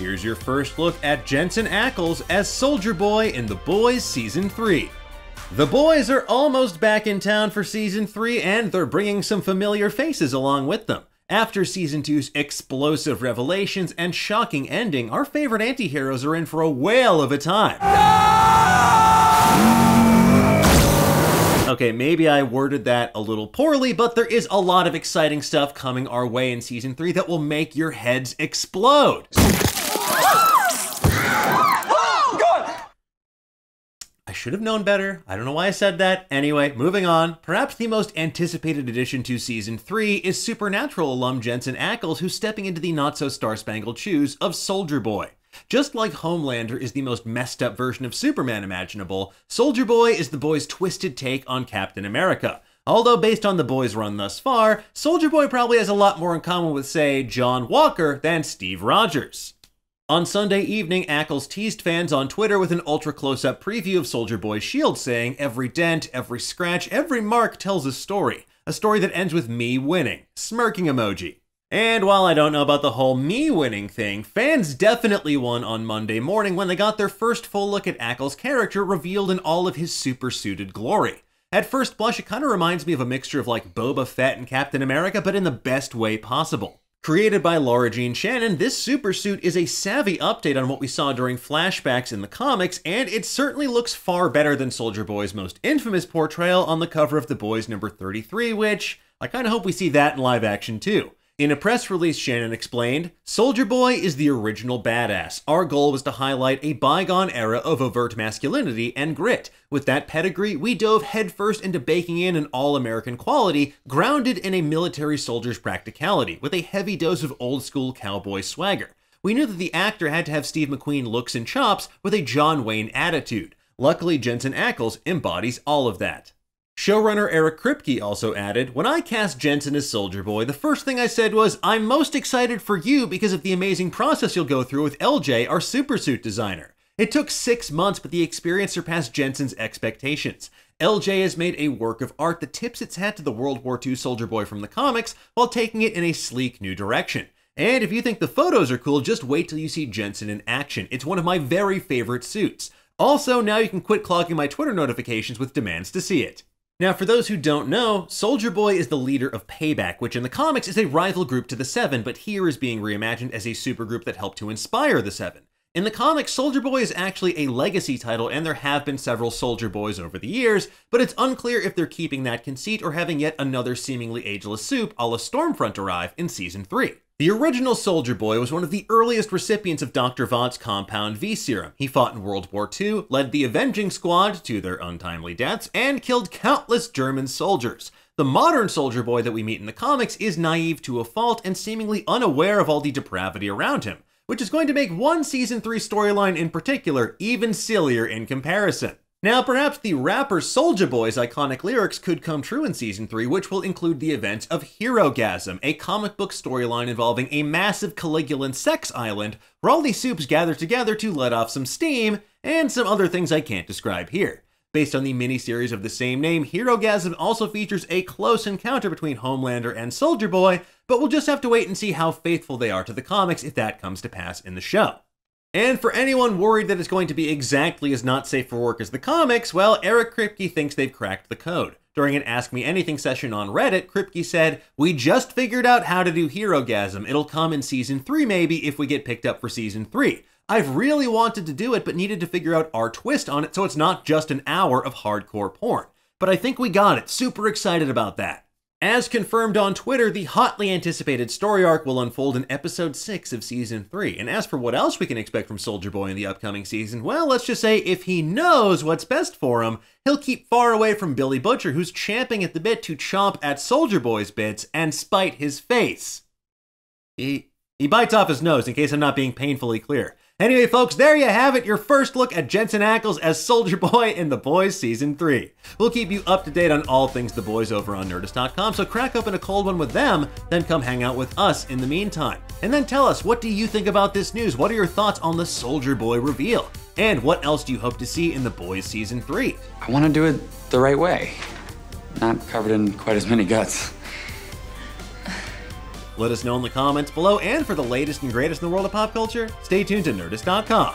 here's your first look at Jensen Ackles as Soldier Boy in The Boys Season 3. The boys are almost back in town for Season 3, and they're bringing some familiar faces along with them. After Season 2's explosive revelations and shocking ending, our favorite anti-heroes are in for a whale of a time. Okay, maybe I worded that a little poorly, but there is a lot of exciting stuff coming our way in Season 3 that will make your heads explode. I should have known better. I don't know why I said that. Anyway, moving on. Perhaps the most anticipated addition to season 3 is Supernatural alum Jensen Ackles, who's stepping into the not so star spangled shoes of Soldier Boy. Just like Homelander is the most messed up version of Superman imaginable, Soldier Boy is the boy's twisted take on Captain America. Although, based on the boys' run thus far, Soldier Boy probably has a lot more in common with, say, John Walker than Steve Rogers. On Sunday evening, Ackles teased fans on Twitter with an ultra close up preview of Soldier Boy's shield, saying, Every dent, every scratch, every mark tells a story. A story that ends with me winning. Smirking emoji. And while I don't know about the whole me winning thing, fans definitely won on Monday morning when they got their first full look at Ackles' character revealed in all of his super suited glory. At first blush, it kind of reminds me of a mixture of like Boba Fett and Captain America, but in the best way possible. Created by Laura Jean Shannon, this supersuit is a savvy update on what we saw during flashbacks in the comics, and it certainly looks far better than Soldier Boy's most infamous portrayal on the cover of The Boys number 33, which I kind of hope we see that in live action too. In a press release, Shannon explained Soldier Boy is the original badass. Our goal was to highlight a bygone era of overt masculinity and grit. With that pedigree, we dove headfirst into baking in an all American quality grounded in a military soldier's practicality, with a heavy dose of old school cowboy swagger. We knew that the actor had to have Steve McQueen looks and chops with a John Wayne attitude. Luckily, Jensen Ackles embodies all of that. Showrunner Eric Kripke also added, When I cast Jensen as Soldier Boy, the first thing I said was, I'm most excited for you because of the amazing process you'll go through with LJ, our supersuit designer. It took six months, but the experience surpassed Jensen's expectations. LJ has made a work of art that tips its hat to the World War II Soldier Boy from the comics while taking it in a sleek new direction. And if you think the photos are cool, just wait till you see Jensen in action. It's one of my very favorite suits. Also, now you can quit clogging my Twitter notifications with demands to see it. Now, for those who don't know, Soldier Boy is the leader of Payback, which in the comics is a rival group to the Seven, but here is being reimagined as a supergroup that helped to inspire the Seven. In the comics, Soldier Boy is actually a legacy title, and there have been several Soldier Boys over the years, but it's unclear if they're keeping that conceit or having yet another seemingly ageless soup a la Stormfront arrive in Season 3. The original Soldier Boy was one of the earliest recipients of Dr. Vought's Compound V serum. He fought in World War II, led the Avenging Squad to their untimely deaths, and killed countless German soldiers. The modern Soldier Boy that we meet in the comics is naive to a fault and seemingly unaware of all the depravity around him which is going to make one Season 3 storyline in particular even sillier in comparison. Now, perhaps the rapper Soldier Boy's iconic lyrics could come true in Season 3, which will include the event of Herogasm, a comic book storyline involving a massive Caligulan sex island where all these soups gather together to let off some steam, and some other things I can't describe here. Based on the miniseries of the same name, Herogasm also features a close encounter between Homelander and Soldier Boy, but we'll just have to wait and see how faithful they are to the comics if that comes to pass in the show. And for anyone worried that it's going to be exactly as not safe for work as the comics, well, Eric Kripke thinks they've cracked the code. During an Ask Me Anything session on Reddit, Kripke said, We just figured out how to do Herogasm. It'll come in season 3 maybe if we get picked up for season 3. I've really wanted to do it, but needed to figure out our twist on it so it's not just an hour of hardcore porn. But I think we got it. Super excited about that. As confirmed on Twitter, the hotly anticipated story arc will unfold in episode 6 of season 3. And as for what else we can expect from Soldier Boy in the upcoming season, well, let's just say if he knows what's best for him, he'll keep far away from Billy Butcher, who's champing at the bit to chomp at Soldier Boy's bits and spite his face. He, he bites off his nose in case I'm not being painfully clear. Anyway, folks, there you have it, your first look at Jensen Ackles as Soldier Boy in The Boys Season 3. We'll keep you up to date on all things The Boys over on Nerdist.com, so crack open a cold one with them, then come hang out with us in the meantime. And then tell us, what do you think about this news? What are your thoughts on the Soldier Boy reveal? And what else do you hope to see in The Boys Season 3? I want to do it the right way, not covered in quite as many guts. Let us know in the comments below, and for the latest and greatest in the world of pop culture, stay tuned to Nerdist.com.